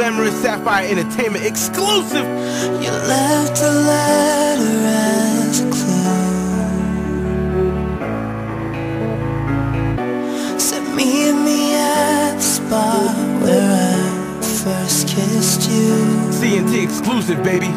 Glamorous Sapphire Entertainment exclusive. You left a letter as a clue. Said meet me at the spot where I first kissed you. C&T exclusive, baby.